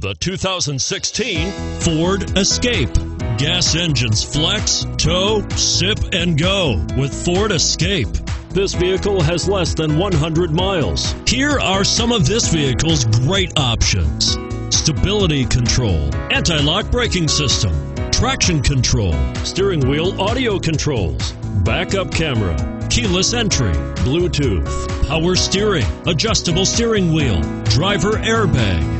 The 2016 Ford Escape. Gas engines flex, tow, sip, and go with Ford Escape. This vehicle has less than 100 miles. Here are some of this vehicle's great options stability control, anti lock braking system, traction control, steering wheel audio controls, backup camera, keyless entry, Bluetooth, power steering, adjustable steering wheel, driver airbag.